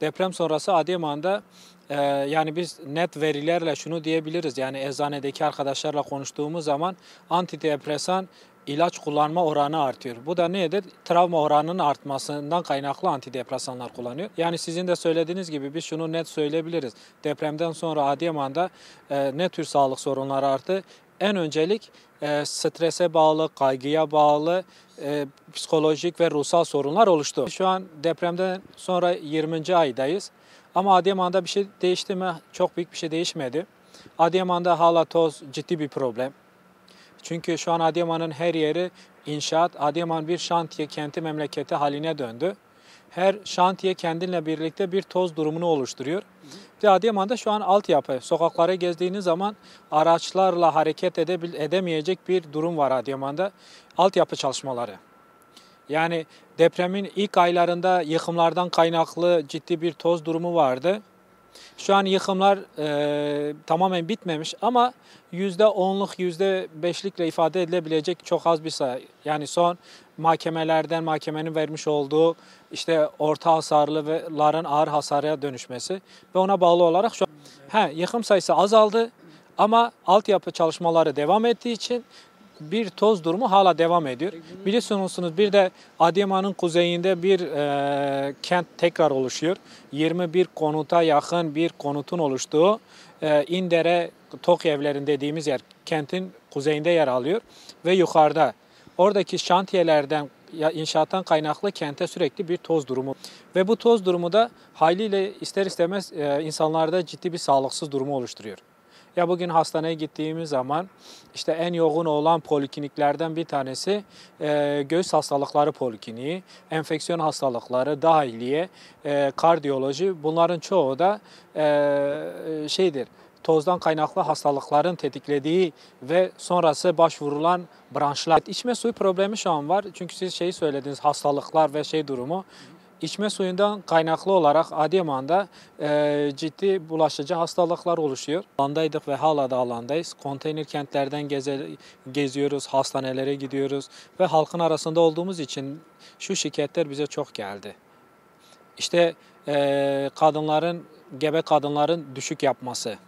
Deprem sonrası Adıyaman'da e, yani biz net verilerle şunu diyebiliriz. Yani eczanedeki arkadaşlarla konuştuğumuz zaman antidepresan ilaç kullanma oranı artıyor. Bu da nedir? Travma oranının artmasından kaynaklı antidepresanlar kullanıyor. Yani sizin de söylediğiniz gibi biz şunu net söyleyebiliriz. Depremden sonra Adıyaman'da e, ne tür sağlık sorunları arttı? En öncelik e, strese bağlı, kaygıya bağlı e, psikolojik ve ruhsal sorunlar oluştu. Şu an depremden sonra 20. aydayız. Ama Adıyaman'da bir şey değişti mi? Çok büyük bir şey değişmedi. Adıyaman'da hala toz ciddi bir problem. Çünkü şu an Adıyaman'ın her yeri inşaat. Adıyaman bir şantiye kenti memleketi haline döndü. Her şantiye kendinle birlikte bir toz durumunu oluşturuyor. Ve Adıyaman'da şu an altyapı. Sokaklara gezdiğiniz zaman araçlarla hareket edemeyecek bir durum var Adıyaman'da. Altyapı çalışmaları. Yani depremin ilk aylarında yıkımlardan kaynaklı ciddi bir toz durumu vardı. Şu an yıkımlar e, tamamen bitmemiş ama %10'luk %5'likle ifade edilebilecek çok az bir sayı. Yani son mahkemelerden mahkemenin vermiş olduğu işte orta hasarlıların ağır hasarıya dönüşmesi ve ona bağlı olarak şu an he, yıkım sayısı azaldı ama altyapı çalışmaları devam ettiği için bir toz durumu hala devam ediyor. Biliyorsunuz bir de Adıyaman'ın kuzeyinde bir e, kent tekrar oluşuyor. 21 konuta yakın bir konutun oluştuğu e, İndere Tokyo evlerin dediğimiz yer kentin kuzeyinde yer alıyor ve yukarıda oradaki şantiyelerden ya inşaattan kaynaklı kente sürekli bir toz durumu ve bu toz durumu da haliyle ister istemez e, insanlarda ciddi bir sağlıksız durumu oluşturuyor. Ya bugün hastaneye gittiğimiz zaman işte en yoğun olan polikliniklerden bir tanesi e, göğüs hastalıkları polikliniği, enfeksiyon hastalıkları, dahiliye, e, kardiyoloji bunların çoğu da e, şeydir tozdan kaynaklı hastalıkların tetiklediği ve sonrası başvurulan branşlar. İçme suyu problemi şu an var. Çünkü siz şeyi söylediniz hastalıklar ve şey durumu. İçme suyundan kaynaklı olarak Adıyaman'da e, ciddi bulaşıcı hastalıklar oluşuyor. Alandaydık ve hala da alandayız. Konteyner kentlerden geze, geziyoruz, hastanelere gidiyoruz ve halkın arasında olduğumuz için şu şikayetler bize çok geldi. İşte e, kadınların, gebe kadınların düşük yapması,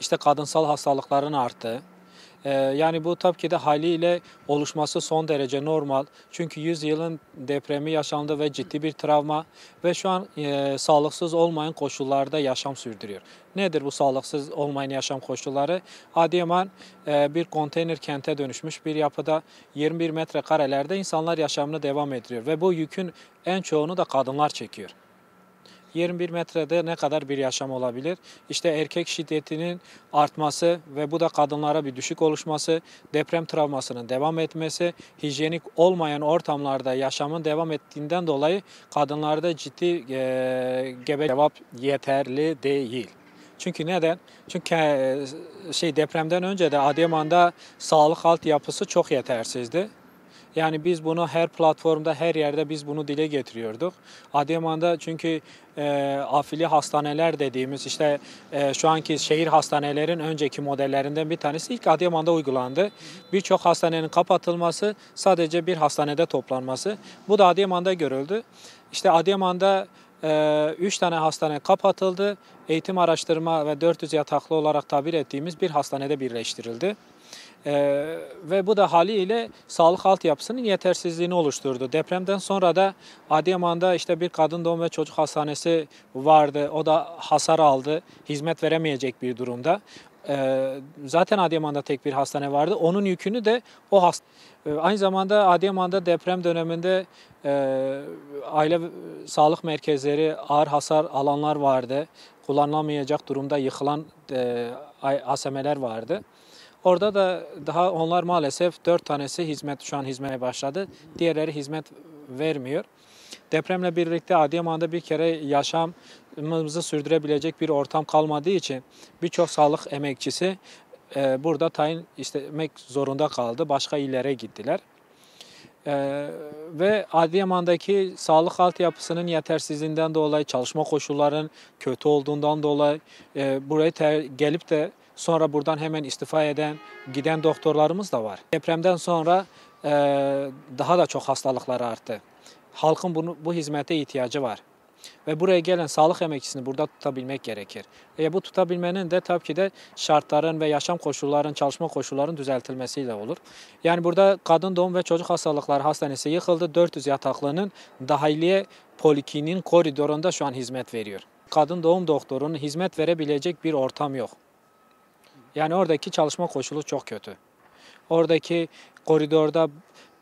işte kadınsal hastalıkların arttığı, yani bu tabii ki de haliyle oluşması son derece normal. Çünkü 100 yılın depremi yaşandı ve ciddi bir travma ve şu an e, sağlıksız olmayan koşullarda yaşam sürdürüyor. Nedir bu sağlıksız olmayan yaşam koşulları? Adıyaman e, bir konteyner kente dönüşmüş bir yapıda 21 metrekarelerde insanlar yaşamını devam ettiriyor ve bu yükün en çoğunu da kadınlar çekiyor. 21 metrede ne kadar bir yaşam olabilir? İşte erkek şiddetinin artması ve bu da kadınlara bir düşük oluşması, deprem travmasının devam etmesi, hijyenik olmayan ortamlarda yaşamın devam ettiğinden dolayı kadınlarda ciddi e, gebe cevap yeterli değil. Çünkü neden? Çünkü e, şey depremden önce de Adıyaman'da sağlık altyapısı çok yetersizdi. Yani biz bunu her platformda, her yerde biz bunu dile getiriyorduk. Adıyaman'da çünkü e, afili hastaneler dediğimiz işte e, şu anki şehir hastanelerin önceki modellerinden bir tanesi ilk Adıyaman'da uygulandı. Birçok hastanenin kapatılması, sadece bir hastanede toplanması. Bu da Adıyaman'da görüldü. İşte Adıyaman'da 3 e, tane hastane kapatıldı. Eğitim araştırma ve 400 yataklı olarak tabir ettiğimiz bir hastanede birleştirildi. Ee, ve bu da haliyle sağlık altyapısının yetersizliğini oluşturdu. Depremden sonra da Adıyaman'da işte bir kadın doğum ve çocuk hastanesi vardı. O da hasar aldı. Hizmet veremeyecek bir durumda. Ee, zaten Adıyaman'da tek bir hastane vardı. Onun yükünü de o hastane. Ee, aynı zamanda Adıyaman'da deprem döneminde e, aile sağlık merkezleri, ağır hasar alanlar vardı. Kullanılamayacak durumda yıkılan e, ASM'ler vardı. Orada da daha onlar maalesef dört tanesi hizmet şu an hizmete başladı. Diğerleri hizmet vermiyor. Depremle birlikte Adıyaman'da bir kere yaşamımızı sürdürebilecek bir ortam kalmadığı için birçok sağlık emekçisi e, burada tayin istemek zorunda kaldı. Başka illere gittiler. Ee, ve Adıyaman'daki sağlık altyapısının yetersizliğinden dolayı, çalışma koşullarının kötü olduğundan dolayı e, buraya gelip de Sonra buradan hemen istifa eden, giden doktorlarımız da var. Depremden sonra e, daha da çok hastalıklar arttı. Halkın bunu, bu hizmete ihtiyacı var. Ve buraya gelen sağlık emekçisini burada tutabilmek gerekir. E bu tutabilmenin de tabii ki de şartların ve yaşam koşulların, çalışma koşullarının düzeltilmesiyle olur. Yani burada Kadın Doğum ve Çocuk Hastalıkları Hastanesi yıkıldı. 400 yataklının dahiliye polikliniğin koridorunda şu an hizmet veriyor. Kadın doğum doktorunun hizmet verebilecek bir ortam yok. Yani oradaki çalışma koşulu çok kötü. Oradaki koridorda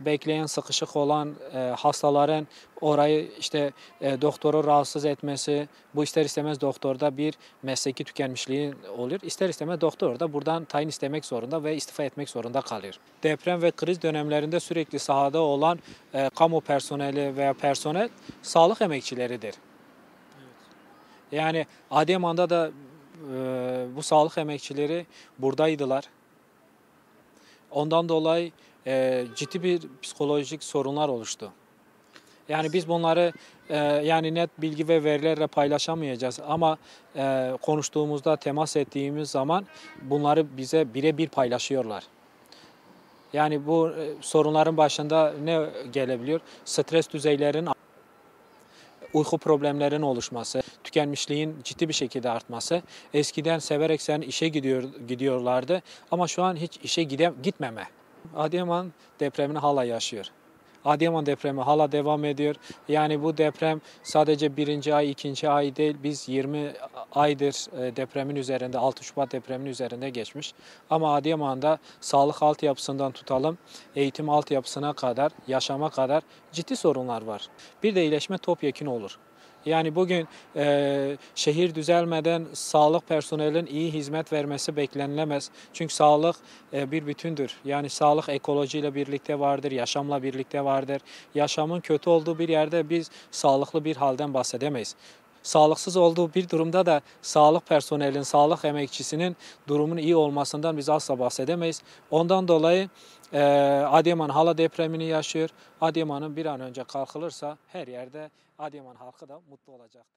bekleyen, sıkışık olan e, hastaların orayı işte e, doktoru rahatsız etmesi, bu ister istemez doktorda bir mesleki tükenmişliği oluyor. İster istemez doktor da buradan tayin istemek zorunda ve istifa etmek zorunda kalıyor. Deprem ve kriz dönemlerinde sürekli sahada olan e, kamu personeli veya personel sağlık emekçileridir. Yani Adıyaman'da da e, bu sağlık emekçileri buradaydılar. Ondan dolayı e, ciddi bir psikolojik sorunlar oluştu. Yani biz bunları e, yani net bilgi ve verilerle paylaşamayacağız ama e, konuştuğumuzda, temas ettiğimiz zaman bunları bize birebir paylaşıyorlar. Yani bu e, sorunların başında ne gelebiliyor? Stres düzeylerin uyku problemlerinin oluşması, tükenmişliğin ciddi bir şekilde artması. Eskiden severek sen işe gidiyor gidiyorlardı ama şu an hiç işe gide, gitmeme. Adıyaman depremini hala yaşıyor. Adıyaman depremi hala devam ediyor. Yani bu deprem sadece birinci ay, ikinci ay değil. Biz 20 aydır e, depremin üzerinde, 6 Şubat depremin üzerinde geçmiş. Ama Adıyaman'da sağlık altyapısından tutalım, eğitim altyapısına kadar, yaşama kadar ciddi sorunlar var. Bir de iyileşme topyekun olur. Yani bugün e, şehir düzelmeden sağlık personelin iyi hizmet vermesi beklenilemez. Çünkü sağlık e, bir bütündür. Yani sağlık ekolojiyle birlikte vardır, yaşamla birlikte vardır. Yaşamın kötü olduğu bir yerde biz sağlıklı bir halden bahsedemeyiz. Sağlıksız olduğu bir durumda da sağlık personelinin, sağlık emekçisinin durumunun iyi olmasından biz asla bahsedemeyiz. Ondan dolayı e, Adıyaman hala depremini yaşıyor. Adıyaman'ın bir an önce kalkılırsa her yerde Adıyaman halkı da mutlu olacaktır.